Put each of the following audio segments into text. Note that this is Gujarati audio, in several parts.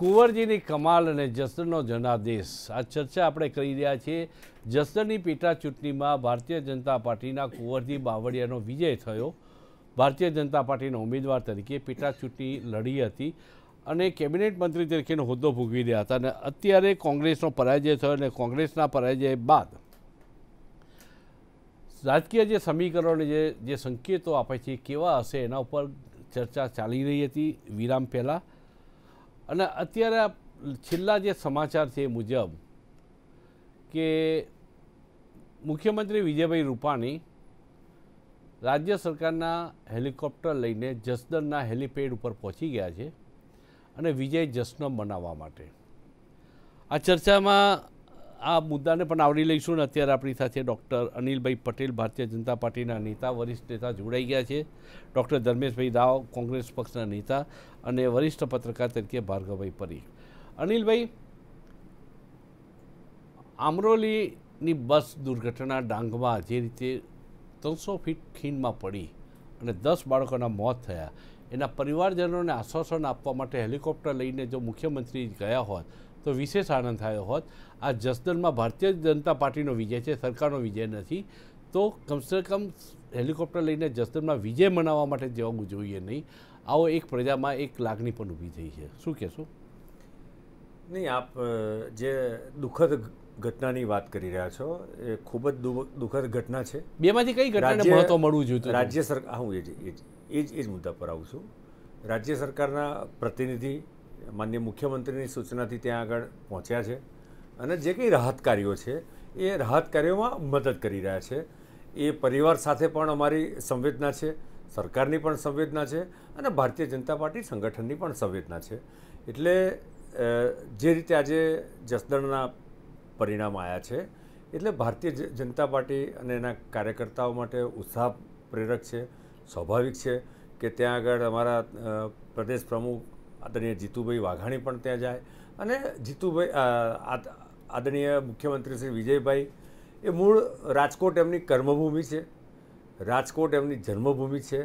કુંવરજીની કમાલ અને જસદણનો જનાદેશ. આ ચર્ચા આપણે કરી રહ્યા છીએ. જસદણની પેટા ચૂંટણીમાં ભારતીય જનતા પાર્ટીના કુંવરજી બાવળિયાનો વિજય થયો. ભારતીય જનતા પાર્ટીના ઉમેદવાર તરીકે પેટા ચૂંટણી લડી હતી અને કેબિનેટ મંત્રી તરીકેનો હોદ્દો ભોગવી રહ્યા હતા અને અત્યારે કોંગ્રેસનો પરાજય થયો અને કોંગ્રેસના પરાજય બાદ રાજકીય જે સમીકરણો જે જે સંકેતો આપે છે કેવા હશે એના ઉપર ચર્ચા ચાલી રહી હતી વિરામ પહેલાં. અને અત્યારે છેલ્લા જે સમાચાર છે એ મુજબ કે મુખ્યમંત્રી વિજયભાઈ રૂપાણી રાજ્ય સરકારના હેલિકોપ્ટર લઈને જસદણના હેલિપેડ ઉપર પહોંચી ગયા છે અને વિજય જશ્ન મનાવવા માટે. આ ચર્ચામાં આ મુદ્દાને પણ આવરી લઈશું ને અત્યારે આપણી સાથે ડૉક્ટર અનિલભાઈ પટેલ, ભારતીય જનતા પાર્ટીના નેતા, વરિષ્ઠ નેતા જોડાઈ ગયા છે. ડૉક્ટર ધર્મેશભાઈ રાવ, કોંગ્રેસ પક્ષના નેતા અને વરિષ્ઠ પત્રકાર તરીકે ભાર્ગવભાઈ પરીખ અનિલભાઈ, આમરોલીની બસ દુર્ઘટના ડાંગમાં જે રીતે ત્રણસો ફીટ ખીણમાં પડી અને દસ બાળકોના મોત થયા. એના પરિવારજનોને આશ્વાસન આપવા માટે હેલિકોપ્ટર લઈને જો મુખ્યમંત્રી ગયા હોત તો વિશેષ આનંદ થયો હોત. આ જસદણમાં ભારતીય જનતા પાર્ટીનો વિજય છે સરકારનો વિજય નથી. તો કમસે કમ હેલિકોપ્ટર લઈને જસદણમાં વિજય મનાવવા માટે જવું જોઈએ નહીં. આવો એક પ્રજામાં એક લાગણી પણ ઊભી થઈ છે. શું કહેશો? નહીં આપ જે દુઃખદ ઘટનાની વાત કરી રહ્યા છો એ ખૂબ જ દુઃખદ ઘટના છે. બેમાંથી કઈ ઘટનાને મહત્વ મળવું જોઈએ રાજ્ય સરકાર હું એ એ જ એ જ એ જ મુદ્દા પર આવું છું. રાજ્ય સરકારના પ્રતિનિધિ માન્ય મુખ્યમંત્રીની સૂચનાથી ત્યાં આગળ પહોંચ્યા છે. અને જે કંઈ રાહત કાર્યો છે, એ રાહત કાર્યોમાં મદદ કરી રહ્યા છે. એ પરિવાર સાથે પણ અમારી સંવેદના છે, સરકારની પણ સંવેદના છે અને ભારતીય જનતા પાર્ટી સંગઠનની પણ સંવેદના છે. એટલે જે રીતે આજે જસદણના પરિણામ આવ્યા છે, એટલે ભારતીય જનતા પાર્ટી અને એના કાર્યકર્તાઓ માટે ઉત્સાહ પ્રેરક છે, સ્વાભાવિક છે કે ત્યાં આગળ અમારા પ્રદેશ પ્રમુખ આદરણીય જીતુભાઈ વાઘાણી પણ ત્યાં જાય. અને જીતુભાઈ આદરણીય મુખ્યમંત્રી શ્રી વિજયભાઈ એ મૂળ રાજકોટ એમની કર્મભૂમિ છે. રાજકોટ એમની જન્મભૂમિ છે.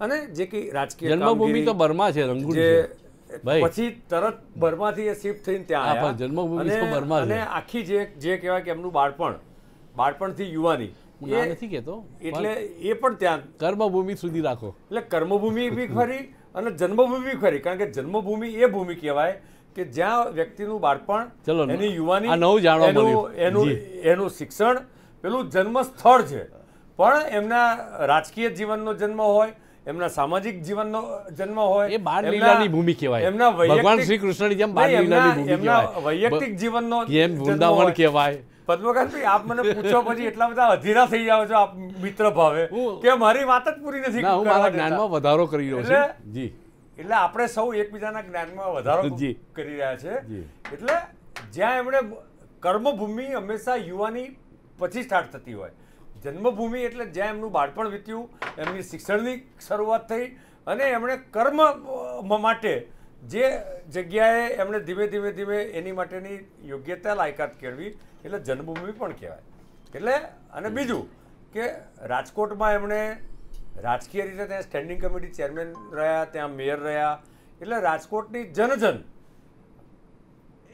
અને જે કંઈ રાજકીય જન્મભૂમિ તો બર્મા છે જે પછી તરત બર્માથી એ શિફ્ટ થઈને ત્યાં આવ્યા. જન્મભૂમિ તો અને- બર્મા અને આખી જે જે કહેવાય કે એમનું બાળપણ બાળપણથી યુવાની એ- નથી કહેતો એટલે એ પણ ત્યાં કર્મભૂમિ સુધી રાખો. એટલે કર્મભૂમિ બી ખરી અને જન્મભૂમિ ખરી કારણ કે જન્મભૂમિ એ ભૂમિ કહેવાય કે જ્યાં વ્યક્તિનું બાળપણ ચલો, એની યુવાની નવું જાણવા એનું મળ્યું. એનું એનું શિક્ષણ પેલું જન્મ સ્થળ છે પણ એમના રાજકીય જીવનનો જન્મ હોય એમના સામાજિક જીવનનો જન્મ હોય એ બાળ લીલાની ભૂમિ કહેવાય. એમના ભગવાન શ્રી કૃષ્ણની જેમ બાળ લીલાની એમના- ભૂમિ કહેવાય. વૈયક્તિક જીવનનો જેમ વૃંદાવન કહેવાય પદ્મકાંતભાઈ આપ મને પૂછો પછી એટલા બધા અધીરા થઈ જાવ છો આપ મિત્ર ભાવે. કે મારી વાત જ પૂરી નથી હું મારા જ્ઞાનમાં વધારો કરી રહ્યો છું. જી. એટલે આપણે સૌ એકબીજાના જ્ઞાનમાં વધારો. કરી રહ્યા છે. એટલે જ્યાં એમણે કર્મભૂમિ હંમેશા યુવાની પછી સ્ટાર્ટ થતી હોય. જન્મભૂમિ એટલે જ્યાં એમનું બાળપણ વીત્યું એમની શિક્ષણની શરૂઆત થઈ અને એમણે કર્મ માટે જે જગ્યાએ એમણે ધીમે ધીમે ધીમે એની માટેની યોગ્યતા લાયકાત કેળવી એટલે જન્મભૂમિ પણ કહેવાય. એટલે અને બીજું કે રાજકોટમાં એમણે રાજકીય રીતે ત્યાં સ્ટેન્ડિંગ કમિટી ચેરમેન રહ્યા ત્યાં મેયર રહ્યા એટલે રાજકોટની જનજન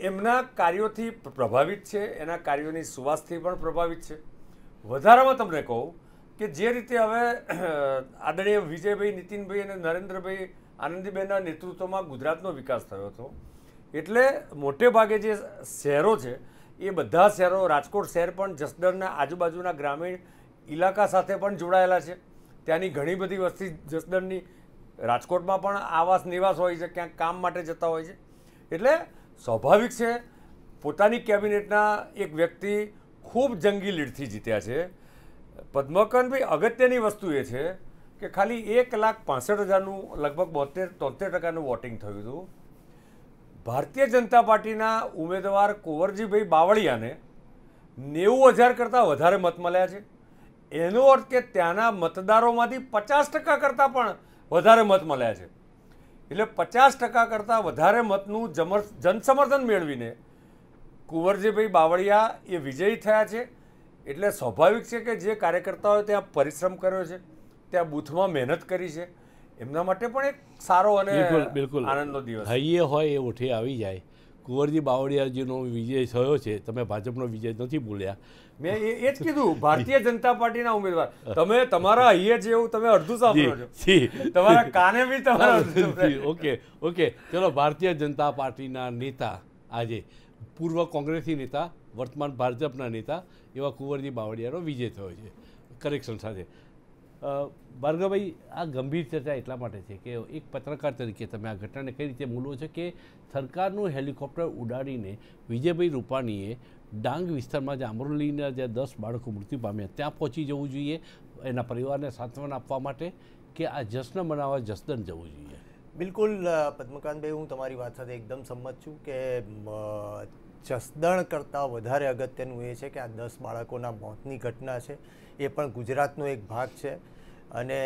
એમના કાર્યોથી પ્રભાવિત છે એના કાર્યોની સુવાસથી પણ પ્રભાવિત છે. વધારામાં તમને કહું કે જે રીતે હવે આદરણીય વિજયભાઈ નીતિનભાઈ અને નરેન્દ્રભાઈ આનંદીબેનના નેતૃત્વમાં ગુજરાતનો વિકાસ થયો હતો. એટલે મોટે ભાગે જે શહેરો છે, એ બધા શહેરો, રાજકોટ શહેર પણ જસદણના આજુબાજુના ગ્રામીણ ઇલાકા સાથે પણ જોડાયેલા છે. ત્યાંની ઘણી બધી વસ્તી જસદણની રાજકોટમાં પણ આવાસ નિવાસ હોય છે, ક્યાંક કામ માટે જતા હોય છે. એટલે સ્વાભાવિક છે, પોતાની કેબિનેટના એક વ્યક્તિ ખૂબ જંગી લીડથી જીત્યા છે. પદ્મકનભાઈ, અગત્યની વસ્તુ એ છે કે ખાલી એક લાખ પાસઠ હજારનું, લગભગ બોતેર, તોતેર ટકાનું વોટિંગ થયું હતું. ભારતીય જનતા પાર્ટીના ઉમેદવાર કુંવરજીભાઈ બાવળિયાને નેવું હજાર કરતાં વધારે મત મળ્યા છે. એનો અર્થ કે ત્યાંના મતદારોમાંથી પચાસ ટકા કરતાં પણ વધારે મત મળ્યા છે. એટલે પચાસ ટકા કરતાં વધારે મતનું જમર, જનસમર્થન મેળવીને કુંવરજીભાઈ બાવળિયા એ વિજયી થયા છે. એટલે સ્વાભાવિક છે કે જે કાર્યકર્તાઓએ ત્યાં પરિશ્રમ કર્યો છે. ત્યાં બૂથમાં મહેનત કરી છે. એમના માટે પણ એક સારો અને બિલકુલ બિલકુલ. આનંદનો દિવસ. હૈયે હોય એ ઉઠે આવી જાય. કુંવરજી બાવળિયાજીનો વિજય થયો છે. તમે ભાજપનો વિજય નથી ભૂલ્યા. મેં એ જ કીધું ભારતીય જનતા પાર્ટીના ઉમેદવાર. તમે તમારા અહીંયા જેવું તમે અડધું સાંભળો છો. તમારા કાને બી તમારા ઓકે ઓકે. ચલો ભારતીય જનતા પાર્ટીના નેતા આજે પૂર્વ કોંગ્રેસી નેતા વર્તમાન ભાજપના નેતા એવા કુંવરજી બાવળિયાનો વિજય થયો છે. કરેક્શન સાથે. ભાર્ગવભાઈ, આ ગંભીર ચર્ચા એટલા માટે છે કે એક પત્રકાર તરીકે તમે આ ઘટનાને કઈ રીતે મૂલો છો કે સરકારનું હેલિકોપ્ટર ઉડાડીને વિજયભાઈ રૂપાણીએ ડાંગ વિસ્તારમાં જે અમરોલીના જે દસ બાળકો મૃત્યુ પામ્યા ત્યાં પહોંચી જવું જોઈએ, એના પરિવારને સાંત્વન આપવા માટે કે આ જશ્ન મનાવવા જસદન જવું જોઈએ? બિલકુલ પદ્મકાંતભાઈ, હું તમારી વાત સાથે એકદમ સંમત છું કે જસદણ કરતાં વધારે અગત્યનું એ છે કે આ દસ બાળકોના મોતની ઘટના છે. એ પણ ગુજરાતનો એક ભાગ છે અને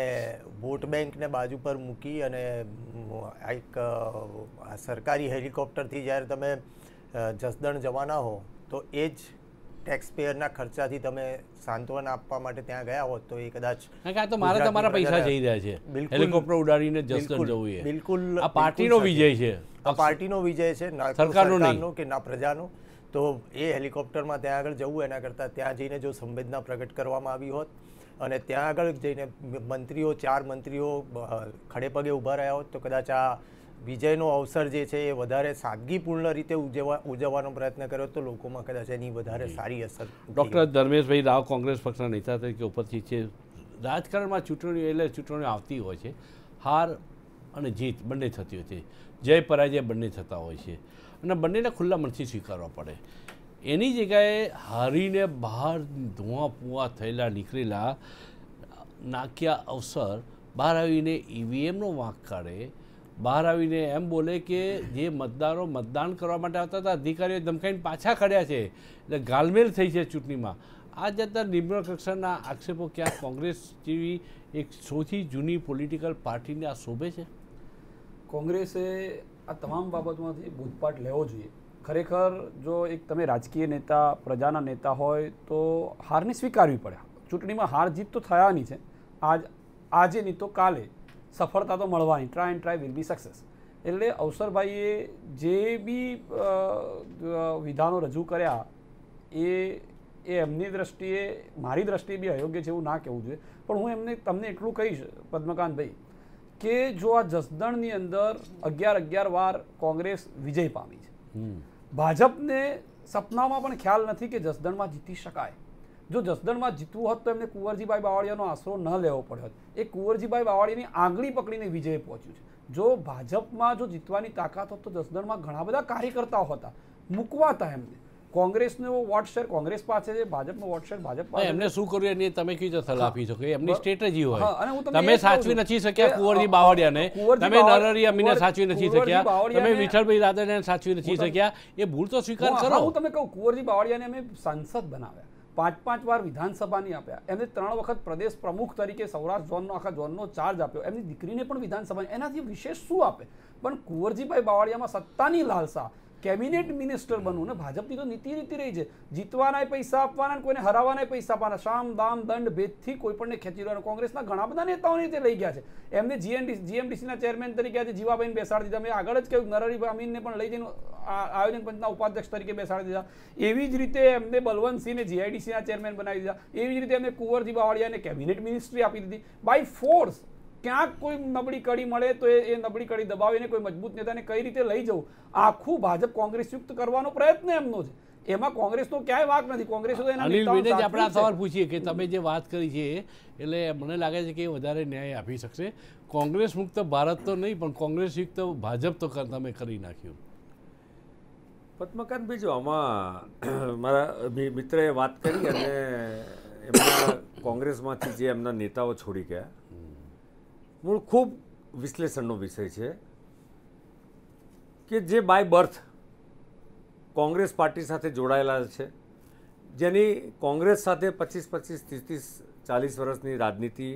વોટ બેંકને બાજુ પર મૂકી અને એક આ સરકારી હેલિકોપ્ટરથી જ્યારે તમે જસદણ જવાના હો તો એ જ ટેક્સપેયરના ખર્ચાથી તમે સાંત્વના આપવા માટે ત્યાં ગયા હોત તો એ કદાચ આ તો મારા તમારા પૈસા જઈ રહ્યા છે. હેલિકોપ્ટર ઉડાડીને જસદણ જવું એ. બિલકુલ આ પાર્ટીનો વિજય છે. આ પાર્ટીનો વિજય છે ના સરકારનો કે ના પ્રજાનો. તો એ હેલિકોપ્ટરમાં ત્યાં આગળ જવું એના કરતાં ત્યાં જઈને જો સંવેદના પ્રગટ કરવામાં આવી હોત અને ત્યાં આગળ જઈને મંત્રીઓ ચાર મંત્રીઓ ખડે પગે ઊભા રહ્યા હોત તો કદાચ આ વિજયનો અવસર જે છે એ વધારે સાદગીપૂર્ણ રીતે ઉજવવા ઉજવવાનો પ્રયત્ન કર્યો તો લોકોમાં કદાચ એની વધારે સારી અસર ડૉક્ટર ધર્મેશભાઈ રાવ કોંગ્રેસ પક્ષના નેતા તરીકે ઉપસ્થિત છે. રાજકારણમાં ચૂંટણીઓ એટલે ચૂંટણીઓ આવતી હોય છે. હાર અને જીત બંને થતી હોય છે. જય પરાજય બંને થતા હોય છે. અને બંનેને ખુલ્લા મનથી સ્વીકારવા પડે. એની જગ્યાએ હારીને બહાર ધુઆ થયેલા નીકળેલા નાખ્યા અવસર, બહાર આવીને ઈવીએમનો વાંક કાઢે. બહાર આવીને એમ બોલે કે જે મતદારો મતદાન કરવા માટે આવતા હતા, અધિકારીઓ ધમકાઈને પાછા કાઢ્યા છે. એટલે ગાલમેલ થઈ છે ચૂંટણીમાં. આ જતા નિમ્ન કક્ષાના આક્ષેપો ક્યાં કોંગ્રેસ જેવી એક સૌથી જૂની પોલિટિકલ પાર્ટીને આ શોભે છે? કોંગ્રેસે આ તમામ બાબતમાંથી બૂથપાઠ લેવો જોઈએ. ખરેખર જો એક તમે રાજકીય નેતા, પ્રજાના નેતા હોય તો હારને સ્વીકારવી પડે. ચૂંટણીમાં હાર જીત તો થયાની છે. આજ, આજે નહીં તો કાલે સફળતા તો મળવાની. Try and try will be success એટલે અવસરભાઈએ જે બી વિધાનો રજૂ કર્યા, એ એ એમની દ્રષ્ટિએ, મારી દ્રષ્ટિએ બી અયોગ્ય છે એવું ના કહેવું જોઈએ. પણ હું એમને, તમને એટલું કહીશ, પદ્મકાંતભાઈ કે જો આ જસદણની અંદર અગિયાર અગિયાર વાર કોંગ્રેસ વિજય પામી છે. ભાજપને સપનામાં પણ ખ્યાલ નથી કે જસદણમાં જીતી શકાય. જો જસદણમાં જીતવું હોત તો એમને કુંવરજીભાઈ બાવળિયાનો આશરો ન લેવો પડ્યો હોત. એ કુંવરજીભાઈ બાવળિયાની આંગળી પકડીને વિજય પહોંચ્યું છે. જો ભાજપમાં જો જીતવાની તાકાત હોત તો જસદણમાં ઘણા બધા કાર્યકર્તાઓ હતા. મૂકવાતા એમને. કોંગ્રેસનો વોટ શેર કોંગ્રેસ પાસે છે ભાજપનો વોટ શેર ભાજપ પાસે એમને શું કર્યું? એની તમે કઈ રીતે સલાહ આપી શકો? એમની સ્ટ્રેટેજી હોય. તમે સાચવી નથી શક્યા કુંવરજી બાવળિયાને. તમે નરહરી અમીને સાચવી નથી શક્યા. તમે વિઠ્ઠલભાઈ રાદડિયાને સાચવી નથી શક્યા. એ ભૂલ તો સ્વીકાર કરો. હું તમને કહું કુંવરજી બાવળિયાને અમે સાંસદ બનાવ્યા. પાંચ પાંચ વાર વિધાનસભાની આપ્યા. એમને ત્રણ વખત પ્રદેશ પ્રમુખ તરીકે સૌરાષ્ટ્ર ઝોનનો આખા ઝોનનો ચાર્જ આપ્યો. એમની દીકરીને પણ વિધાનસભા એનાથી વિશેષ શું આપે? પણ કુંવરજીભાઈ બાવળિયામાં સત્તાની લાલસા. કેબિનેટ મિનિસ્ટર બનવું ને ભાજપની તો નીતિ રીતિ રહી છે. જીતવાના પૈસા આપવાના કોઈને હરાવવાના પૈસા આપવાના. શામ, દામ, દંડ, ભેદથી કોઈ પણને ખેંચી લેવાનું કોંગ્રેસના ઘણા બધા નેતાઓની રીતે લઈ ગયા છે. એમને જીએનડી જીએમડીસીના ચેરમેન તરીકે આજે જીવાબેન બેસાડી દીધા. મેં આગળ જ કહ્યું નરહરી અમીનને પણ લઈ જઈને આયોજન પંચના ઉપાધ્યક્ષ તરીકે બેસાડી દીધા. એવી જ રીતે એમને બલવંતસિંહને જીઆઈડીસીના ચેરમેન બનાવી દીધા. એવી જ રીતે એમને કુંવરજી બાવળિયાને કેબિનેટ મિનિસ્ટ્રી આપી દીધી. બાય ફોર્સ ક્યાંક કોઈ નબળી કડી મળે તો એ એ નબળી કડી દબાવીને કોઈ મજબૂત નેતાને કઈ રીતે લઈ જવું? આખું ભાજપ કોંગ્રેસ યુક્ત કરવાનો પ્રયત્ન એમનો છે. એમાં કોંગ્રેસનો ક્યાંય વાક નથી. કોંગ્રેસ તો એના આપણે આ. સવાલ પૂછીએ કે તમે જે વાત કરી છે એટલે મને લાગે છે કે એ વધારે ન્યાય આપી શકશે. કોંગ્રેસ મુક્ત ભારત તો નહીં પણ કોંગ્રેસ યુક્ત ભાજપ તો તમે કરી નાખ્યું. પદ્મકાંતભાઈ બીજું આમાં મારા મિત્રએ વાત કરી અને એમના કોંગ્રેસમાંથી જે એમના નેતાઓ છોડી ગયા મૂળ ખૂબ વિશ્લેષણનો વિષય છે કે જે બાય બર્થ કોંગ્રેસ પાર્ટી સાથે જોડાયેલા છે, જેની કોંગ્રેસ સાથે પચીસ પચીસ ત્રીસ ત્રીસ ચાલીસ વર્ષની રાજનીતિ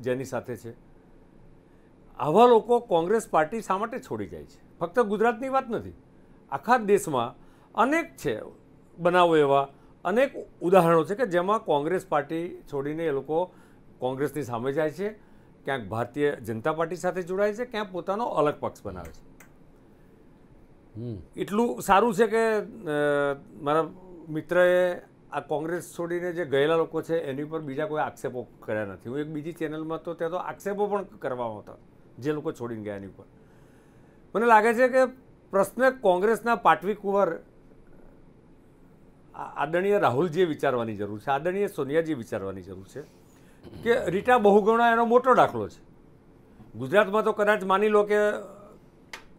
જેની સાથે છે. આવા લોકો કોંગ્રેસ પાર્ટી શા માટે છોડી જાય છે? ફક્ત ગુજરાતની વાત નથી. આખા દેશમાં અનેક છે બનાવો એવા, અનેક ઉદાહરણો છે કે જેમાં કોંગ્રેસ પાર્ટી છોડીને એ લોકો કોંગ્રેસની સામે જાય છે. ક્યાંક ભારતીય જનતા પાર્ટી સાથે જોડાય છે ક્યાંક પોતાનો અલગ પક્ષ બનાવે છે. એટલું સારું છે કે મારા મિત્રએ આ કોંગ્રેસ છોડીને જે ગયેલા લોકો છે એની પર બીજા કોઈ આક્ષેપો કર્યા નથી. હું એક બીજી ચેનલમાં તો ત્યાં તો આક્ષેપો પણ કરવામાં હતા જે લોકો છોડીને ગયા એની ઉપર. મને લાગે છે કે પ્રશ્ન કોંગ્રેસના પાટવી કુંવર આ- આદરણીય રાહુલજીએ વિચારવાની જરૂર છે આદરણીય સોનિયાજીએ વિચારવાની જરૂર છે. કે રીટા બહુગુણા એનો મોટો દાખલો છે. ગુજરાતમાં તો કદાચ માની લો કે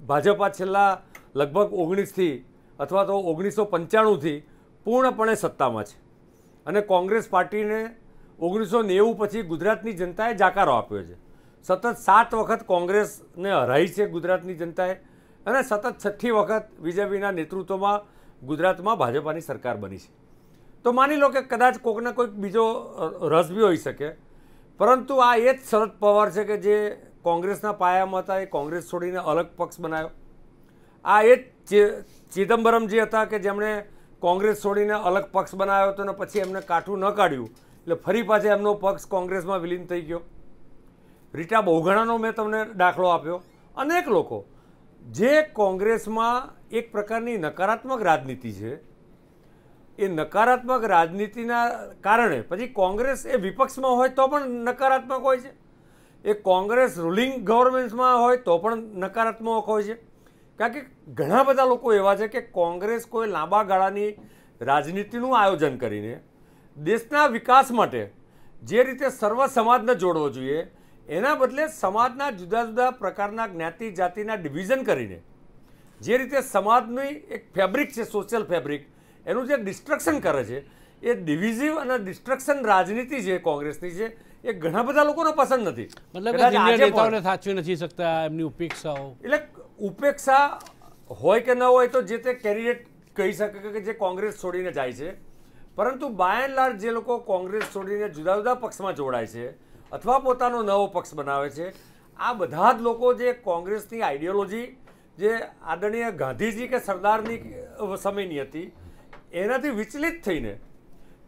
ભાજપા છેલ્લા લગભગ ઓગણીસથી અથવા તો ઓગણીસો પંચાણુંથી પૂર્ણપણે સત્તામાં છે. અને કોંગ્રેસ પાર્ટીને ઓગણીસો નેવું પછી ગુજરાતની જનતાએ જાકારો આપ્યો છે. સતત સાત વખત કોંગ્રેસને હરાઈ છે ગુજરાતની જનતાએ અને સતત છઠ્ઠી વખત બીજેપીના નેતૃત્વમાં ગુજરાતમાં ભાજપાની સરકાર બની છે. તો માની લો કે કદાચ કોઈકને કોઈક બીજો રસ બી હોઈ શકે. પરંતુ આ એ જ શરદ પવાર છે કે જે કોંગ્રેસના પાયામાં હતા, એ કોંગ્રેસ છોડીને અલગ પક્ષ બનાવ્યો આ એ જ ચિદમ્બરમ જે હતા કે જેમણે કોંગ્રેસ છોડીને અલગ પક્ષ બનાવ્યો હતો ને પછી એમને કાઠું ન કાઢ્યું, એટલે ફરી પાછા એમનો પક્ષ કોંગ્રેસમાં વિલીન થઈ ગયો. રીટા બહુઘણાનો મેં તમને દાખલો આપ્યો. અનેક લોકો. જે કોંગ્રેસમાં એક પ્રકારની નકારાત્મક રાજનીતિ છે એ નકારાત્મક રાજનીતિના કારણે, પછી કોંગ્રેસ એ વિપક્ષમાં હોય તો પણ નકારાત્મક હોય છે. એ કોંગ્રેસ રૂલિંગ ગવર્મેન્ટમાં હોય તો પણ નકારાત્મક હોય છે. કારણ કે ઘણા બધા લોકો એવા છે કે કોંગ્રેસ કોઈ લાંબા ગાળાની રાજનીતિનું આયોજન કરીને દેશના વિકાસ માટે જે રીતે સર્વ સમાજને જોડવો જોઈએ, એના બદલે સમાજના જુદા જુદા પ્રકારના જ્ઞાતિ જાતિના ડિવિઝન કરીને જે રીતે સમાજની એક ફેબ્રિક છે સોશિયલ ફેબ્રિક એનું જે ડિસ્ટ્રક્શન કરે છે એ ડિવિઝિવ અને ડિસ્ટ્રક્શન રાજનીતિ છે કોંગ્રેસની છે એ ઘણા બધા લોકોને પસંદ નથી. મતલબ સાચવી નથી શકતા એમની ઉપેક્ષાઓ. એટલે ઉપેક્ષા હોય કે ન હોય તો જે તે કેન્ડિડેટ કહી શકે કે જે કોંગ્રેસ છોડીને જાય છે. પરંતુ બાય એન્ડ લાર્જ જે લોકો કોંગ્રેસ છોડીને જુદા જુદા પક્ષમાં જોડાય છે અથવા પોતાનો નવો પક્ષ બનાવે છે આ બધા જ લોકો જે કોંગ્રેસની આઈડિયોલોજી જે આદરણીય ગાંધીજી કે સરદારની સમયની હતી એનાથી વિચલિત થઈને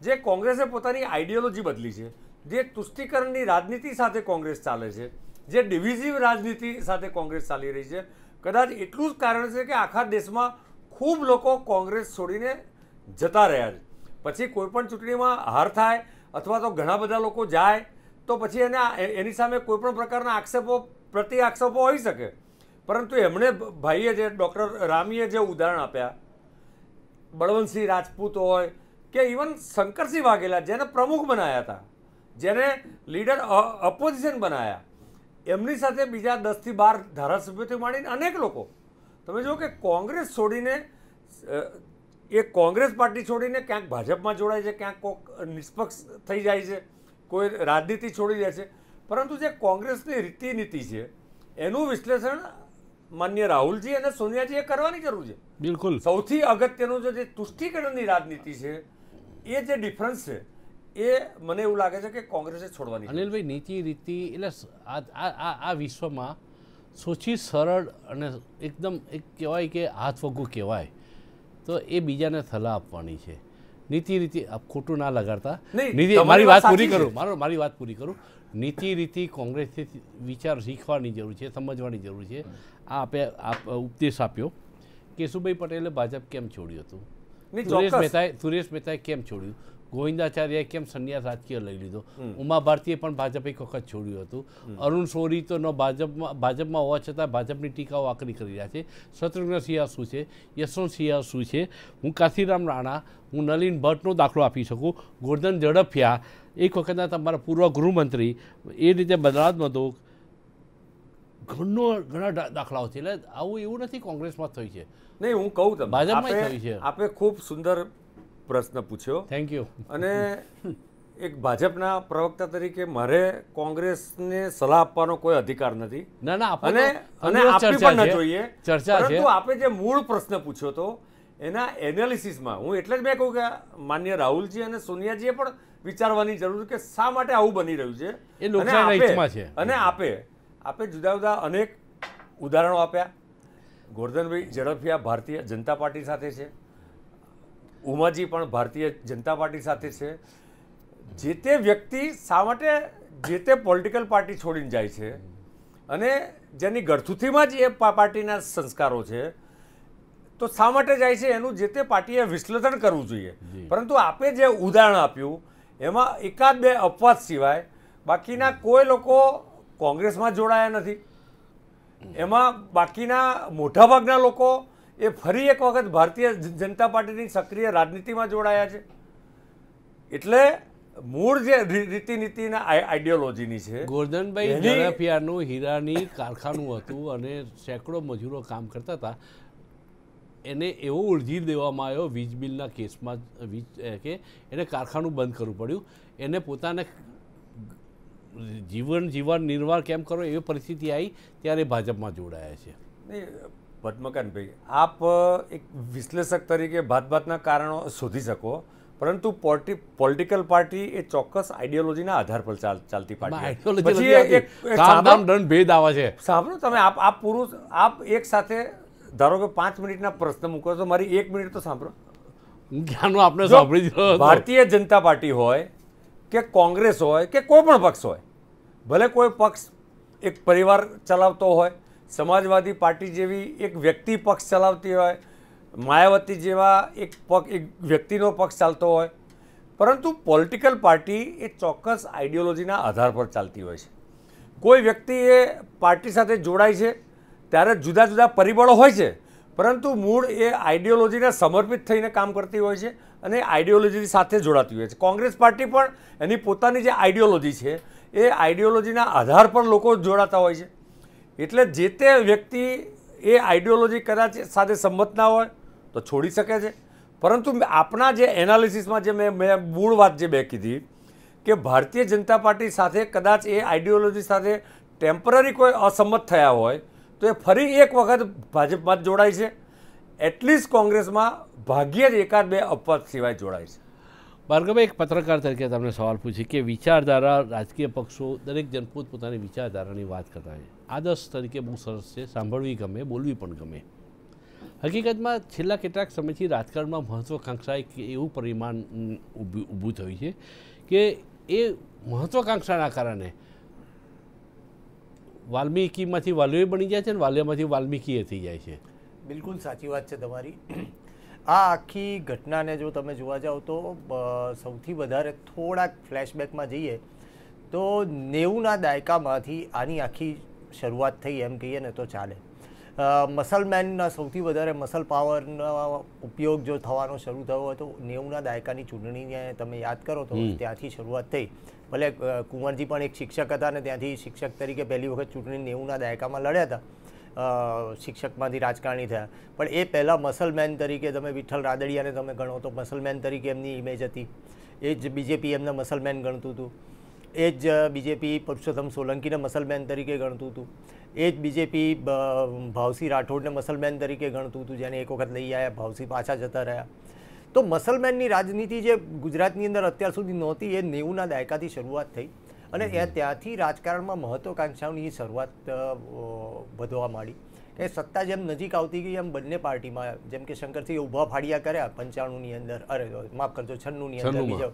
જે કોંગ્રેસે પોતાની આઈડિયોલોજી બદલી છે, જે તુષ્ટિકરણની રાજનીતિ સાથે કોંગ્રેસ ચાલે છે, જે ડિવિઝિવ રાજનીતિ સાથે કોંગ્રેસ ચાલી રહી છે, કદાચ એટલું જ કારણ છે કે આખા દેશમાં ખૂબ લોકો કોંગ્રેસ છોડીને જતા રહ્યા છે. પછી કોઈપણ ચૂંટણીમાં હાર થાય અથવા તો ઘણા બધા લોકો જાય, તો પછી એને એની સામે કોઈપણ પ્રકારના આક્ષેપો પ્રતિ આક્ષેપો હોઈ શકે. પરંતુ એમણે ભાઈએ જે ડૉક્ટર રામીએ જે ઉદાહરણ આપ્યા બળવંતસિંહ રાજપૂત હોય કે ઇવન શંકરસિંહ વાઘેલા, જેને પ્રમુખ બનાવ્યા હતા, જેને લીડર અપોઝિશન બનાવ્યા એમની સાથે બીજા દસથી બાર ધારાસભ્યોથી માંડીને અનેક લોકો. તમે જુઓ કે કોંગ્રેસ છોડીને એ કોંગ્રેસ પાર્ટી છોડીને ક્યાંક ભાજપમાં જોડાય છે, ક્યાંક કોક નિષ્પક્ષ થઈ જાય છે, કોઈ રાજનીતિ છોડી જાય છે. પરંતુ જે કોંગ્રેસની રીતિ નીતિ છે, એનું વિશ્લેષણ માન્ય રાહુલજી અને સોનિયાજીએ કરવાની જરૂર છે. બિલકુલ. સૌથી અગત્યનું જે તુષ્ટિકરણની રાજનીતિ છે એ જે ડિફરન્સ છે એ મને એવું લાગે છે કે કોંગ્રેસે છોડવાની. અનિલભાઈ નીતિ રીતિ એટલે આ આ- વિશ્વમાં સૌથી સરળ અને એકદમ એક કહેવાય કે હાથ વગું કહેવાય તો એ બીજાને સલાહ આપવાની છે. નીતિ રીતિ ખોટું ના લગાડતા. નીતિ મારી વાત પૂરી કરું મારો મારી વાત પૂરી કરું. નીતિ રીતિ કોંગ્રેસથી વિચાર શીખવાની જરૂર છે સમજવાની જરૂર છે. આ આપે આપ ઉપદેશ આપ્યો. કેશુભાઈ પટેલે ભાજપ કેમ છોડ્યું હતું? સુરેશ મહેતાએ સુરેશ મહેતાએ કેમ છોડ્યું? ગોવિંદાચાર્યએ કેમ સંન્યાસ રાજકીય લઈ લીધો? ઉમા ભારતીએ પણ ભાજપ એક વખત છોડ્યું હતું. અરુણ સોરી તો ન ભાજપમાં ભાજપમાં હોવા છતાં ભાજપની ટીકાઓ આકરી કરી રહ્યા છે. શત્રુઘ્ન સિંહા શું છે? યશવંત સિંહા શું છે? હું કાશીરામ રાણા હું નલિન ભટ્ટનો દાખલો આપી શકું? ગોરધન ઝડફિયા એક વખતના તમારા પૂર્વ ગૃહમંત્રી એ રીતે બદલાવ નહોતો ઘણો ઘણા દાખલાઓ છે. એટલે આવું એવું નથી કોંગ્રેસમાં થયું છે. નહીં હું કહું તમે ભાજપમાં થયું છે. આપે ખૂબ સુંદર પ્રશ્ન પૂછ્યો. થેન્ક યુ અને એક ભાજપના પ્રવક્તા તરીકે મારે કોંગ્રેસને સલાહ આપવાનો કોઈ અધિકાર નથી. ના ના અને અને આપવી પણ ન જોઈએ. ચર્ચા છે. પરંતુ આપે જે મૂળ પ્રશ્ન પૂછ્યો તો એના એનાલિસિસમાં હું એટલે જ મેં કહું કે માન્ય રાહુલજી અને સોનિયાજીએ પણ વિચારવાની જરૂર કે શા માટે આવું બની રહ્યું છે. એ લોકો લોકશાહીના છે. અને આપે આપે જુદા જુદા અનેક ઉદાહરણો આપ્યા. ગોરધનભાઈ ઝડફિયા ભારતીય જનતા પાર્ટી સાથે છે. ઉમાજી પણ ભારતીય જનતા પાર્ટી સાથે છે. જે તે વ્યક્તિ શા માટે જે તે પોલિટિકલ પાર્ટી છોડીને જાય છે અને જેની ગળથુથીમાં જ એ પાર્ટીના સંસ્કારો છે તો શા માટે જાય છે? એનું જે તે પાર્ટીએ વિશ્લેષણ કરવું જોઈએ. પરંતુ આપે જે ઉદાહરણ આપ્યું એમાં એકાદ બે અપવાદ સિવાય બાકીના કોઈ લોકો કોંગ્રેસમાં જોડાયા નથી. એમાં બાકીના મોટાભાગના લોકો એ ફરી એક વખત ભારતીય જનતા પાર્ટીની સક્રિય રાજનીતિમાં જોડાયા છે. એટલે મૂળ જે રીતિનીતિના રીતિ નીતિના આઈડિયોલોજીની છે ગોરધનભાઈ ઝડપિયાનું હીરાની કારખાનું હતું અને સેંકડો મજૂરો કામ કરતા હતા. એને એવો ઉર્જી દેવામાં આવ્યો વીજ બિલના કેસમાં વીજ કે એને કારખાનું બંધ કરવું પડ્યું. એને પોતાને જીવન જીવન નિર્વાહ કેમ કરો એવી પરિસ્થિતિ આવી ત્યારે ભાજપમાં જોડાયા છે. નહીં, પદ્મકાંતભાઈ આપ એક વિશ્લેષક તરીકે ભાત ભાતના કારણો શોધી શકો પરંતુ પોલિટી પોલિટિકલ પાર્ટી એ ચોક્કસ આઈડિયોલોજીના આધાર પર ચાલ- ચાલતી પાર્ટી પછી એક- દંડ ભેદ આવે છે. સાંભળો તમે આપ આપ પુરુષ આપ એક સાથે ધારો કે પાંચ મિનિટના પ્રશ્ન મૂકો તો મારી એક મિનિટ તો સાંભળો. હું ક્યાંનું આપણે સાંભળી. ભારતીય જનતા પાર્ટી હોય કે કોંગ્રેસ હોય કે કોઈ પણ પક્ષ હોય, ભલે કોઈ પક્ષ એક પરિવાર ચલાવતો હોય, સમાજવાદી પાર્ટી જેવી એક વ્યક્તિ પક્ષ ચલાવતી હોય, માયાવતી જેવા એક પક્ષ એક વ્યક્તિનો પક્ષ ચાલતો હોય, પરંતુ પોલિટિકલ પાર્ટી એ ચોક્કસ આઈડિયોલોજીના આધાર પર ચાલતી હોય છે. કોઈ વ્યક્તિ એ પાર્ટી સાથે જોડાય છે, ત્યારે જુદા જુદા પરિબળો હોય છે, પરંતુ મૂળ એ આઈડિયોલોજીને સમર્પિત થઈને કામ કરતી હોય છે અને આઈડિયોલોજી સાથે જોડાતી હોય છે. કોંગ્રેસ પાર્ટી પણ એની પોતાની જે આઈડિયોલોજી છે, એ આઈડિયોલોજીના આધાર પર લોકો જોડાતા હોય છે. એટલે જે તે વ્યક્તિ એ આઈડિયોલોજી કદાચ સાથે સંમત ના હોય, તો છોડી શકે છે. પરંતુ આપના જે એનાલિસિસમાં જે મેં મેં મૂળ વાત જે મેં કીધી, કે ભારતીય જનતા પાર્ટી સાથે કદાચ એ આઈડિયોલોજી સાથે ટેમ્પરરી કોઈ અસંમત થયા હોય, તો એ ફરી એક વખત ભાજપમાં જોડાય છે. એટલીસ્ટ કોંગ્રેસમાં ભાગ્યે જ એકાદ બે અપવાદ સિવાય જોડાય છે. ભાર્ગવભાઈ એક પત્રકાર તરીકે તમને સવાલ પૂછી કે વિચારધારા રાજકીય પક્ષો દરેક જનપૂત પોતપોતાની વિચારધારાની વાત કરતા હોય. આદર્શ તરીકે બહુ સરસ છે સાંભળવી ગમે બોલવી પણ ગમે. હકીકતમાં છેલ્લા કેટલાક સમયથી રાજકારણમાં મહત્વાકાંક્ષા એક એવું પરિમાણ ઊભું થયું છે કે એ મહત્વાકાંક્ષાના કારણે વાલ્મીકીમાંથી વાલ્યો બની જાય છે અને વાલ્યમાંથી વાલ્મીકીએ થઈ જાય છે. બિલકુલ સાચી વાત છે તમારી. આ આખી ઘટનાને જો તમે જોવા જાઓ તો સૌથી વધારે થોડાક ફ્લેશબેકમાં જઈએ તો નેવુંના દાયકામાંથી આની આખી શરૂઆત થઈ એમ કહીએ ને તો ચાલે. મસલમેનના સૌથી વધારે મસલ પાવરનો ઉપયોગ જો થવાનો શરૂ થયો હતો નેવુંના દાયકાની ચૂંટણીને તમે યાદ કરો તો ત્યાંથી શરૂઆત થઈ. ભલે કુંવરજી પણ એક શિક્ષક હતા અને ત્યાંથી શિક્ષક તરીકે પહેલી વખત ચૂંટણી નેવુંના દાયકામાં લડ્યા હતા. શિક્ષકમાંથી રાજકારણી થયા. પણ એ પહેલાં મસલમેન તરીકે તમે વિઠ્ઠલ રાદડિયાને તમે ગણો તો મસલમેન તરીકે એમની ઇમેજ હતી. એ જ બીજેપી એમને મસલમેન ગણતું હતું. એ જ બીજેપી પુરુષોત્તમ સોલંકીને મસલમેન તરીકે ગણતું હતું. એ જ બીજેપી ભાવસી રાઠોડને મસલમેન તરીકે ગણતું હતું, જેને એક વખત લઈ આવ્યા ભાવસી પાછા જતા રહ્યા. તો મસલમેનની રાજનીતિ જે ગુજરાતની અંદર અત્યાર સુધી નહોતી, એ નેવુંના દાયકાથી શરૂઆત થઈ. અને એ ત્યાંથી રાજકારણમાં મહત્વાકાંક્ષાઓની શરૂઆત વધવા માંડી કે સત્તા જેમ નજીક આવતી ગઈ એમ બંને પાર્ટીમાં જેમ કે શંકરસિંહ ઊભા ફાડિયા કર્યા પંચાણુંની અંદર અરે માફ કરજો છન્નુંની અંદર. બીજો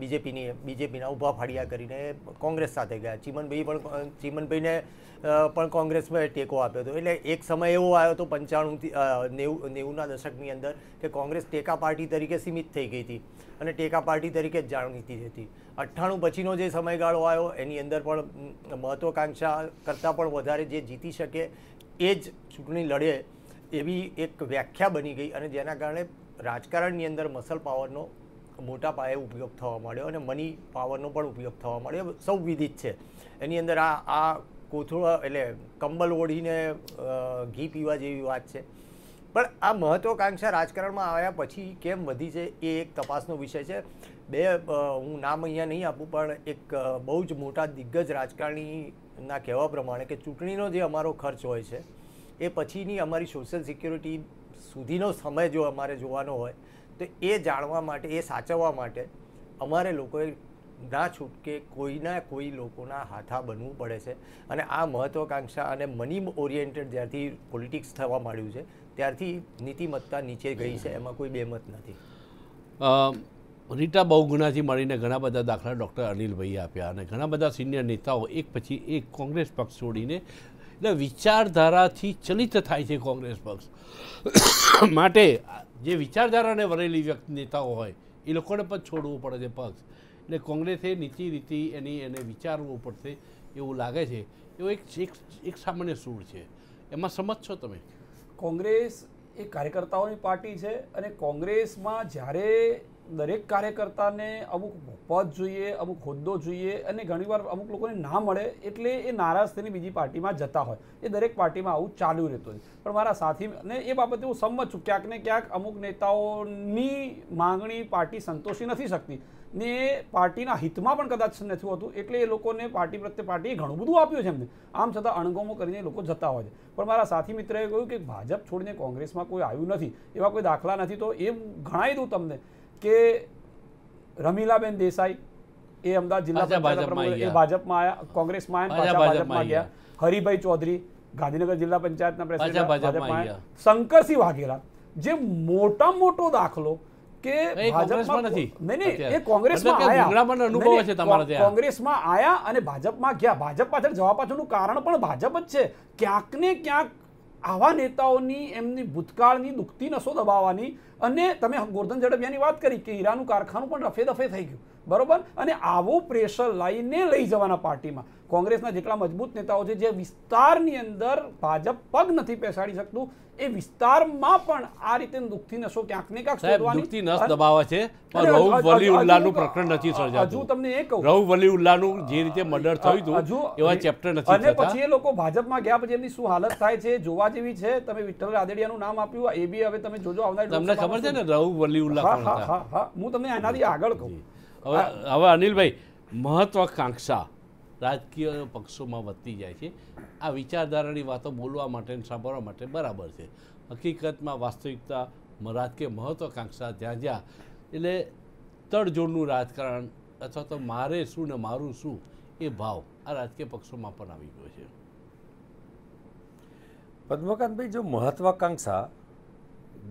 બીજેપીની, બીજેપીના ઊભા ફાડિયા કરીને કોંગ્રેસ સાથે ગયા. ચીમનભાઈ પણ ચીમનભાઈને પણ કોંગ્રેસમાં ટેકો આપ્યો હતો. એટલે એક સમય એવો આવ્યો હતો પંચાણુંથી નેવું, નેવુંના દશકની અંદર કે કોંગ્રેસ ટેકા પાર્ટી તરીકે સીમિત થઈ ગઈ હતી અને ટેકા પાર્ટી તરીકે જ જાણીતી હતી અઠ્ઠાણું પછીનો જે સમયગાળો આવ્યો, એની અંદર પણ મહત્ત્વાકાંક્ષા કરતાં પણ વધારે જે જીતી શકે એ જ ચૂંટણી લડે એવી એક વ્યાખ્યા બની ગઈ અને જેના કારણે રાજકારણની અંદર મસલ પાવરનો મોટા પાયે ઉપયોગ થવા માંડ્યો અને મની પાવરનો પણ ઉપયોગ થવા માંડ્યો. સૌ વિદિત છે. એની અંદર આ આ કોથળો એટલે કંબલ ઓઢીને ઘી પીવા જેવી વાત છે. પણ આ મહત્વકાંક્ષા રાજકારણમાં આવ્યા પછી કેમ વધી છે એ એક તપાસનો વિષય છે. બે હું નામ અહીંયા નહીં આપું, પણ એક બહુ જ મોટા દિગ્ગજ રાજકારણીના કહેવા પ્રમાણે કે ચૂંટણીનો જે અમારો ખર્ચ હોય છે, એ પછીની અમારી સોશિયલ સિક્યુરિટી સુધીનો સમય જો અમારે જોવાનો હોય, તો એ જાણવા માટે, એ સાચવવા માટે અમારે લોકોએ ના છૂટકે કોઈના કોઈ લોકોના હાથા બનવું પડે છે. અને આ મહત્વાકાંક્ષા અને મની ઓરિએન્ટેડ જ્યારથી પોલિટિક્સ થવા માંડ્યું છે, ત્યારથી નીતિમત્તા નીચે ગઈ છે, એમાં કોઈ બેમત નથી. રીટા બહુગુણાથી મળીને ઘણા બધા દાખલા ડૉક્ટર અનિલભાઈએ આપ્યા અને ઘણા બધા સિનિયર નેતાઓ એક પછી એક કોંગ્રેસ પક્ષ છોડીને એટલે વિચારધારાથી ચલિત થાય છે કોંગ્રેસ પક્ષ. માટે જે વિચારધારાને વરેલી વ્યક્તિ નેતાઓ હોય, એ લોકોને પણ છોડવું પડે છે પક્ષ. એટલે કોંગ્રેસે નીતિ રીતિ એની એને વિચારવું પડશે એવું લાગે છે. એવો એક એક સામાન્ય સૂર છે. એમાં સમજશો તમે? કોંગ્રેસ એ કાર્યકર્તાઓની પાર્ટી છે અને કોંગ્રેસમાં જ્યારે દરેક કાર્યકર્તાને અમુક પદ જોઈએ, અમુક હોદ્દો જોઈએ અને ઘણીવાર અમુક લોકોને ના મળે એટલે એ નારાજ થઈને બીજી પાર્ટીમાં જતા હોય. એ દરેક પાર્ટીમાં આવું ચાલુ રહેતું હોય. પણ મારા સાથી અને એ બાબતે હું સંમત છું. ક્યાંક ને ક્યાંક અમુક નેતાઓની માંગણી પાર્ટી સંતોષી નથી શકતી. ને એ પાર્ટીના હિતમાં પણ કદાચ નથી હોતું એટલે એ લોકોને પાર્ટી પ્રત્યે પાર્ટીએ ઘણું બધું આપ્યું છે એમને. આમ છતાં અણગમો કરીને એ લોકો જતા હોય છે. પણ મારા સાથી મિત્રએ કહ્યું કે ભાજપ છોડીને કોંગ્રેસમાં કોઈ આવ્યું નથી. એવા કોઈ દાખલા નથી તો એ ગણાવી દઉં તમને. કે રમીલાબેન દેસાઈ એ અમદાવાદ જિલ્લા પંચાયત ભાજપમાં પ્રમુખ, એ ભાજપમાં આવ્યા કોંગ્રેસમાં આવ્યા પાછા ભાજપમાં ગયા. હરિભાઈ ચૌધરી ગાંધીનગર જિલ્લા પંચાયતના પ્રેસિડેન્ટ ભાજપમાં આવ્યા. શંકરસિંહ વાઘેલા જે મોટા મોટો દાખલો કે ભાજપમાં નથી. નહીં નહીં એ કોંગ્રેસમાં અનુભવ છે તમારા ત્યાં. કોંગ્રેસમાં આયા અને ભાજપમાં ગયા. ભાજપ પાછળ જવા પાછળનું કારણ પણ ભાજપ જ છે. ક્યાંક ને ક્યાંક આવા નેતાઓની એમની ભૂતકાળની દુખતી નસો દબાવવાની અને તમે ગોરધન ઝડપિયાની વાત કરી કે હીરાનું કારખાનું પણ રફે દફે થઈ ગયું. બરોબર? અને આવું પ્રેશર લઈને લઈ જવાના પાર્ટીમાં. કોંગ્રેસના જેટલા મજબૂત નેતાઓ છે જે વિસ્તારની અંદર ભાજપ પગ નથી બેસાડી શકતું એ વિસ્તારમાં પણ આ રીતે દુઃખથી નસો ક્યાંક ને ક્યાંક શોધવાની. દુખતી નસ દબાવે છે પણ રહુ વલી ઉલ્લાનું પ્રકરણ નથી હજુ તમને એ કહું. રહુ વલી ઉલ્લાનું જે રીતે મર્ડર થયું હતું એવા ચેપ્ટર નથી અને પછી એ લોકો ભાજપમાં ગયા પછી એમની શું હાલત થાય છે જોવા જેવી છે? તમે વિઠ્ઠલ રાદડિયાનું નામ આપ્યું એ બી હવે તમે જોજો આવનાર તમને ખબર છે ને રહુ વલી ઉલ્લા હા કોણ હતા? હા હા. હું તમને એનાથી આગળ કહું. હવે હવે અનિલભાઈ મહત્વાકાંક્ષા રાજકીય પક્ષોમાં વધતી જાય છે. આ વિચારધારાની વાતો બોલવા માટે સાંભળવા માટે બરાબર છે. હકીકતમાં વાસ્તવિકતા રાજકીય મહત્વાકાંક્ષા જ્યાં જ્યાં. એટલે તડજોડનું રાજકારણ અથવા તો મારે શું ને મારું શું એ ભાવ આ રાજકીય પક્ષોમાં પણ આવી ગયો છે. પદ્મકાંતભાઈ જો મહત્વાકાંક્ષા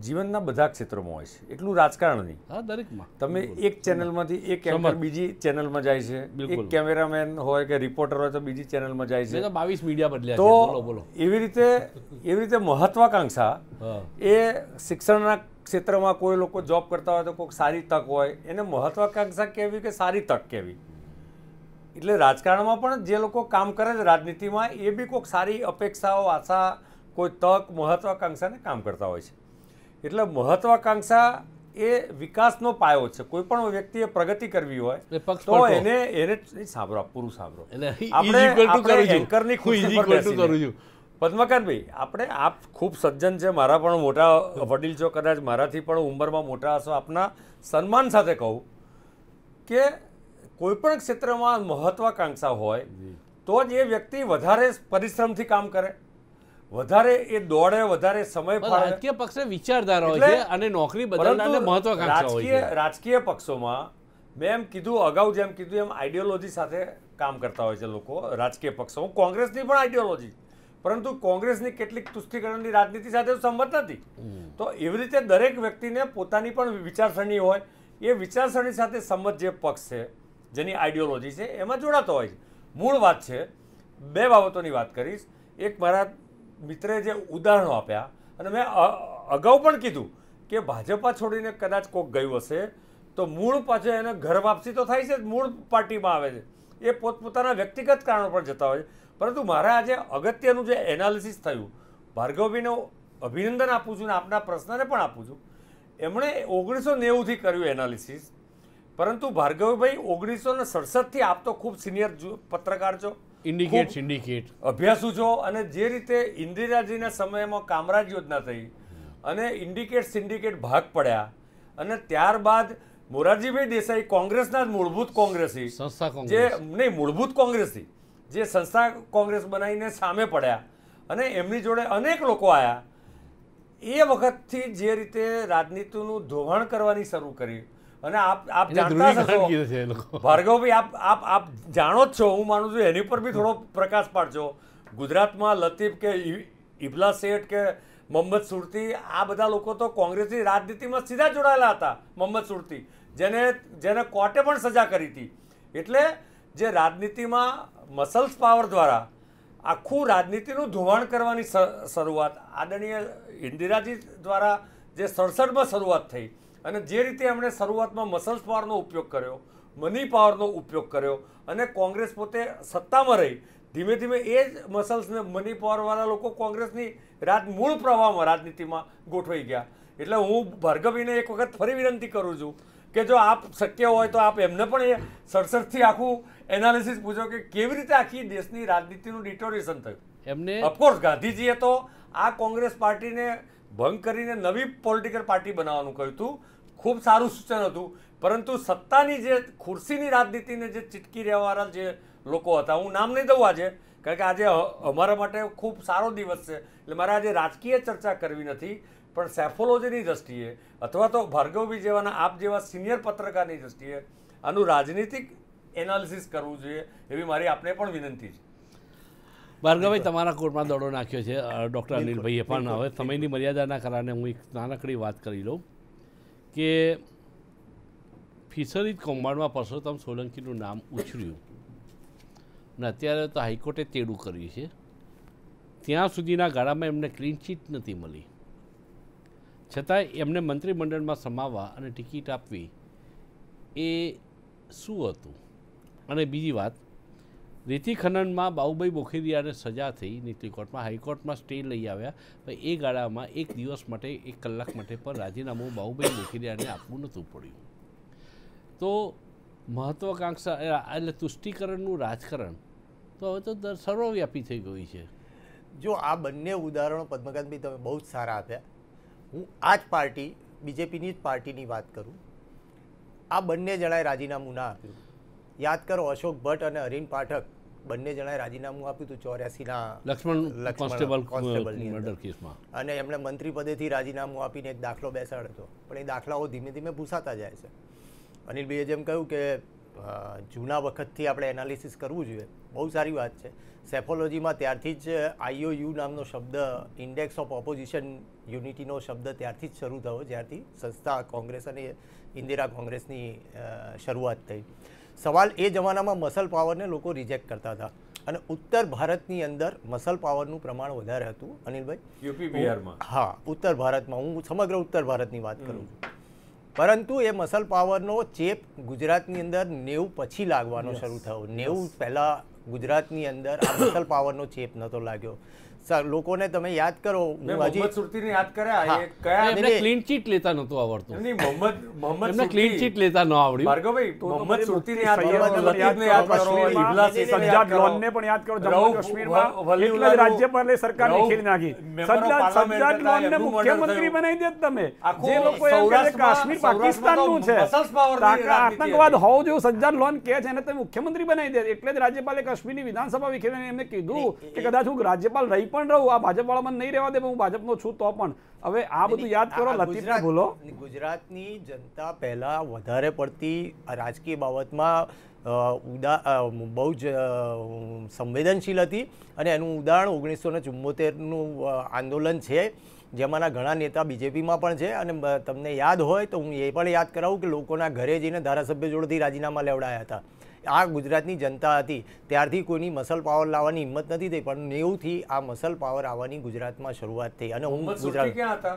જીવનના બધા ક્ષેત્રોમાં હોય છે. એટલું રાજકારણ નહીં. હા દરેકમાં. તમે એક ચેનલમાંથી એક એન્કર બીજી ચેનલમાં જાય છે. એક કેમેરામેન હોય કે રિપોર્ટર હોય તો બીજી ચેનલમાં જાય છે. બાવીસ મીડિયા બદલ્યા તો બોલો એવી રીતે એવી રીતે મહત્વાકાંક્ષા એ શિક્ષણના ક્ષેત્રમાં કોઈ લોકો જોબ કરતા હોય તો કોઈક સારી તક હોય. એને મહત્વાકાંક્ષા કહેવી કે સારી તક કહેવી એટલે રાજકારણમાં પણ જે લોકો કામ કરે છે રાજનીતિમાં એ બી કોઈક સારી અપેક્ષાઓ આશા કોઈ તક મહત્વાકાંક્ષાને કામ કરતા હોય છે. એટલે મહત્વાકાંક્ષા એ વિકાસનો પાયો છે કોઈ પણ વ્યક્તિએ પ્રગતિ કરવી હોય તો. એને એને સાંભળો પૂરું સાંભળો આપણે ખુશી. એન્કરની હું પર. કરું છું. પદ્મકાંતભાઈ આપણે આપ ખૂબ સજ્જન છે મારા પણ મોટા વડીલ છો કદાચ મારાથી પણ ઉંમરમાં મોટા હશો આપના સન્માન સાથે કહું કે કોઈ પણ ક્ષેત્રમાં મહત્વાકાંક્ષા હોય તો જ એ વ્યક્તિ વધારે પરિશ્રમથી કામ કરે વધારે એ દોડે વધારે સમય રાજકીય પક્ષે વિચારધારા હોય છે અને નોકરી બદલનારને મહત્વાકાંક્ષા હોય છે. રાજકીય પક્ષોમાં મેં એમ કીધું અગાઉ જેમ કીધું એમ આઈડિયોલોજી સાથે કામ કરતા હોય છે લોકો રાજકીય પક્ષો. કોંગ્રેસની પણ આઈડિયોલોજી પરંતુ કોંગ્રેસની કેટલીક તુષ્ટિકરણની રાજનીતિ સાથે સંમત નથી. તો એવી રીતે દરેક વ્યક્તિને પોતાની પણ વિચારસરણી હોય. એ વિચારસરણી સાથે સંમત જે પક્ષ છે જેની આઈડિયોલોજી છે એમાં જોડાતો હોય છે. મૂળ વાત છે બે બાબતોની વાત કરીશ. એક મારા મિત્રે જે ઉદાહરણો આપ્યા, અને મેં અગાઉ પણ કીધું કે ભાજપા છોડીને કદાચ કોક ગયું હશે, તો મૂળ પાછો એને ઘર વાપસી તો થાય છે મૂળ પાર્ટીમાં આવે છે. એ પોતપોતાના વ્યક્તિગત કારણો પર જતા હોય છે. પરંતુ મારા આજે અગત્યનું જે એનાલિસિસ થયું ભાર્ગવભાઈને અભિનંદન આપું છું અને આપના પ્રશ્નને પણ આપું છું. એમણે ઓગણીસો નેવુંથી કર્યું એનાલિસિસ પરંતુ ભાર્ગવભાઈ ઓગણીસો ને સડસઠથી આપ તો ખૂબ સિનિયર પત્રકાર છો. ઇન્ડિકેટ ઇન્ડિકેટ અભ્યાસુ છો અને જે રીતે ઇન્દિરાજીના સમયમાં કામરાજ યોજના થઈ અને ઇન્ડિકેટ સિન્ડિકેટ ભાગ પડ્યા અને ત્યારબાદ મોરારજીભાઈ દેસાઈ કોંગ્રેસના જ મૂળભૂત કોંગ્રેસી સંસ્થા જે નહીં મૂળભૂત કોંગ્રેસી જે સંસ્થા કોંગ્રેસ બનાવીને સામે પડ્યા અને એમની જોડે અનેક લોકો આવ્યા એ વખતથી જે રીતે રાજનીતિનું ધોવાણ કરવાની શરૂ કરી અને આપ આપ જાણતા હશો. ભાર્ગવભાઈ આપ આપ આપ જાણો જ છો હું માનું છું એની પર બી થોડો પ્રકાશ પાડજો. ગુજરાતમાં લતીફ કે ઇબલા શેઠ કે મોહમ્મદ સુરતી આ બધા લોકો તો કોંગ્રેસની રાજનીતિમાં સીધા જોડાયેલા હતા મોહમ્મદ સુરતી જેને જેને કોર્ટે પણ સજા કરી હતી. એટલે જે રાજનીતિમાં મસલ્સ પાવર દ્વારા આખું રાજનીતિનું ધોવાણ કરવાની શરૂઆત આદરણીય ઇન્દિરાજી દ્વારા જે સડસઠમાં શરૂઆત થઈ અને જે રીતે એમણે શરૂઆતમાં મસલ્સ પાવરનો ઉપયોગ કર્યો મની પાવરનો ઉપયોગ કર્યો અને કોંગ્રેસ પોતે સત્તામાં રહી ધીમે ધીમે એ જ મસલ્સને મની પાવરવાળા લોકો કોંગ્રેસની રાજ મૂળ પ્રવાહમાં રાજનીતિમાં ગોઠવાઈ ગયા. એટલે હું ભાર્ગવીને એક વખત ફરી વિનંતી કરું છું કે જો આપ શક્ય હોય તો આપ એમને પણ એ સડસઠથી આખું એનાલિસિસ પૂછો કે કેવી રીતે આખી દેશની રાજનીતિનું ડિટોરેશન થયું. એમને ઓફકોર્સ ગાંધીજીએ તો આ કોંગ્રેસ પાર્ટીને ભંગ કરીને નવી પોલિટિકલ પાર્ટી બનાવવાનું કહ્યું હતું. ખૂબ સારું સૂચન હતું. પરંતુ સત્તાની જે ખુરશીની રાજનીતિને જે ચીટકી રહેવાવાળા જે લોકો હતા હું નામ નહીં દઉં આજે કારણ કે આજે અમારા માટે ખૂબ સારો દિવસ છે. એટલે મારે આજે રાજકીય ચર્ચા કરવી નથી પણ સેફોલોજીની દ્રષ્ટિએ અથવા તો ભાર્ગવભી જેવાના આપ જેવા સિનિયર પત્રકારની દ્રષ્ટિએ આનું રાજનીતિક એનાલિસિસ કરવું જોઈએ એવી મારી આપને પણ વિનંતી છે. ભાર્ગવભાઈ તમારા કોર્ટમાં દોડો નાખ્યો છે. ડૉક્ટર અનિલભાઈએ પણ હવે સમયની મર્યાદાના કારણે હું એક નાનકડી વાત કરી લઉં. કે ફિશરીઝ કૌભાંડમાં પરસોત્તમ સોલંકીનું નામ ઉછર્યું. અને અત્યારે તો હાઈકોર્ટે તેડું કર્યું છે. ત્યાં સુધીના ગાળામાં એમને ક્લીન ચીટ નથી મળી. છતાંય એમને મંત્રીમંડળમાં સમાવવા અને ટિકિટ આપવી એ શું હતું? અને બીજી વાત રેતી ખનનમાં બાબુભાઈ બોખેરિયાને સજા થઈ નીતિ કોર્ટમાં. હાઈકોર્ટમાં સ્ટે લઈ આવ્યા પણ એ ગાળામાં એક દિવસ માટે એક કલાક માટે પણ રાજીનામું બાબુભાઈ બોખેરિયાને આપવું નહોતું પડ્યું. તો મહત્વાકાંક્ષા એટલે તુષ્ટિકરણનું રાજકારણ, તો હવે તો દર- સર્વવ્યાપી થઈ ગયું છે. જો આ બંને ઉદાહરણો પદ્મકાંતભાઈ તમે બહુ જ સારા આપ્યા. હું આ જ પાર્ટી બીજેપીની જ પાર્ટીની વાત કરું. આ બંને જણાએ રાજીનામું ના આપ્યું. યાદ કરો અશોક ભટ્ટ અને હરીન પાઠક બંને જણાએ રાજીનામું આપ્યું હતું ચોર્યાસીના લક્ષ્મણ કોન્સ્ટેબલ મર્ડર કેસમાં. અને એમણે મંત્રી પદેથી રાજીનામું આપીને એક દાખલો બેસાડ્યો પણ એ દાખલાઓ ધીમે ધીમે ભૂસાતા જાય છે. અનિલભાઈએ જેમ કહ્યું કે જૂના વખતથી આપણે એનાલિસિસ કરવું જોઈએ. બહુ સારી વાત છે. સેફોલોજીમાં ત્યારથી જ આઈઓયુ નામનો શબ્દ ઇન્ડેક્સ ઓફ ઓપોઝિશન યુનિટીનો શબ્દ ત્યારથી જ શરૂ થયો જ્યારથી સંસ્થા કોંગ્રેસ અને ઇન્દિરા કોંગ્રેસની શરૂઆત થઈ. સવાલ એ જમાનામાં મસલ પાવરને લોકો રિજેક્ટ કરતા હતા. અને ઉત્તર ભારતની અંદર મસલ પાવરનું પ્રમાણ વધારે હતું અનિલભાઈ યુપી બિહારમાં. હા ઉત્તર ભારતમાં. હું સમગ્ર ઉત્તર ભારતની વાત કરું છું. પરંતુ એ મસલ પાવરનો ચેપ ગુજરાતની અંદર નેવું પછી લાગવાનો શરૂ થયો. નેવું પહેલાં ગુજરાતની અંદર આ મસલ પાવરનો ચેપ નહોતો લાગ્યો. લોકોને તમે યાદ કરો હજી મોહમ્મદ સુરતીને યાદ કર્યા એ કયા? એમને ક્લીન ચીટ લેતા નહોતું આવડતું. એમની મોહમ્મદ મોહમ્મદ એમને ક્લીન ચીટ લેતા ન આવડ્યું. ભાર્ગવભાઈ મોહમ્મદ સુરતીને યાદ કરો લતીફને યાદ કરો કાશ્મીરમાં, ઇબલા શેખને યાદ સજ્જાદ કરો, લોનને પણ યાદ કરો જમ્મુ કાશ્મીરમાં વલીઉલ્લા રાજ્ય પર લે રાજ્યપાલે સરકારને ખેલી નાખી. સજ્જાદ પાર્લામેન્ટ લોનને મુખ્યમંત્રી બનાવી દે તમે. જે લોકો એમ કહે છે કાશ્મીર પાકિસ્તાનનું છે. આતંકવાદ હોવ જેવું સજ્જાદ લોન કે છે એને તમે મુખ્યમંત્રી બનાવી દે. એટલે જ રાજ્યપાલે કાશ્મીરની વિધાનસભા વિખેરીને એમને કીધું કે કદાચ હું રાજ્યપાલ રહી પણ રહું આ ભાજપવાળામાં નહીં રહેવા દે હું ભાજપનો છું તો પણ. હવે આ બધું યાદ કરો લતીફને ભૂલો. ગુજરાતની જનતા પહેલાં વધારે પડતી રાજકીય બાબતમાં ઉદા બહુ જ સંવેદનશીલ હતી અને એનું ઉદાહરણ ઓગણીસો ને ચુમ્મોતેરનું આંદોલન છે જેમાંના ઘણા નેતા બીજેપીમાં પણ છે. અને તમને યાદ હોય તો હું એ પણ યાદ કરાવું કે લોકોના ઘરે જઈને ધારાસભ્ય જોડેથી રાજીનામા લેવડાયા હતા. આ ગુજરાતની જનતા હતી. ત્યારથી કોઈની મસલ પાવર લાવવાની હિંમત નથી થઈ પણ નેવુંથી આ મસલ પાવર આવવાની ગુજરાતમાં શરૂઆત થઈ. અને હું ગુજરાત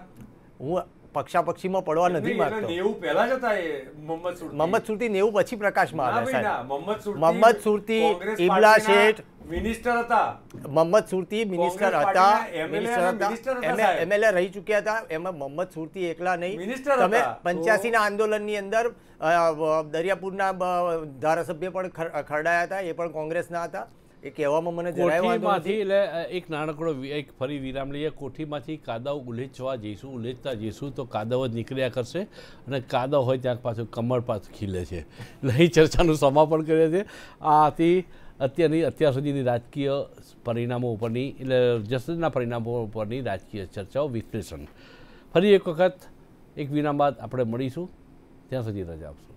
હું પક્ષાપક્ષીમાં પડવા નથી માંગતો. નેવું પહેલા જ હતા એ મોહમ્મદ સુરતી. મોહમ્મદ સુરતી નેવું પછી પ્રકાશમાં ના, સાહેબ. મોહમ્મદ સુરતી ઇબલા શેઠ, મિનિસ્ટર હતા. મોહમ્મદ સુરતી મિનિસ્ટર હતા મિનિસ્ટર હતા. એમએલએ રહી ચૂક્યા હતા એમાં મોહમ્મદ સુરતી એકલા નહીં. મિનિસ્ટર તમે પંચ્યાસી ના આંદોલનની અંદર દરિયાપુરના ધારાસભ્ય પણ ખરડાયા હતા એ પણ કોંગ્રેસના હતા. એ કહેવામાં મને કોઠીમાંથી એટલે એક નાનકડો એક ફરી વિરામ લઈએ. કોઠીમાંથી કાદવ ઉલેચવા જઈશું, ઉલેચતા જઈશું તો કાદવ જ નીકળ્યા કરશે અને કાદવ હોય ત્યાં પાછું કમળ પાછું ખીલે છે. અહીં ચર્ચાનું સમાપન કરીએ છીએ. આ હતી અત્યારની, અત્યાર સુધીની રાજકીય પરિણામો ઉપરની, એટલે જસદના પરિણામો ઉપરની રાજકીય ચર્ચાઓ, વિશ્લેષણ. ફરી એક વખત, એક વિરામ બાદ આપણે મળીશું. ત્યાં સુધી રજા આપશું.